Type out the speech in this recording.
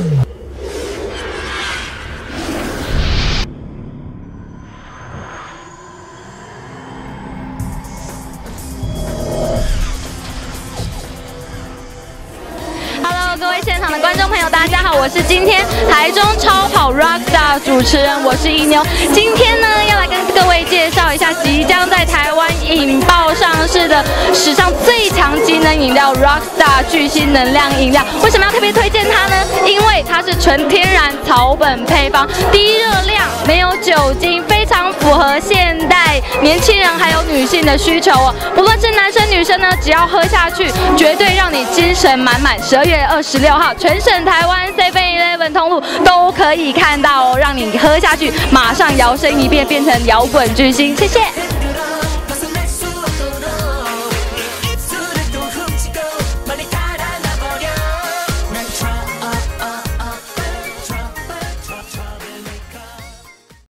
Hello，各位现场的观众朋友，大家好，我是今天台中超跑 RACER 主持人，我是一牛，今天呢。是的史上最强机能饮料 Rockstar 巨星能量饮料。为什么要特别推荐它呢？因为它是纯天然草本配方，低热量，没有酒精，非常符合现代年轻人还有女性的需求哦。不论是男生女生呢，只要喝下去，绝对让你精神满满。十二月二十六号，全省台湾 Seven Eleven 通路都可以看到哦，让你喝下去，马上摇身一变变成摇滚巨星。谢谢。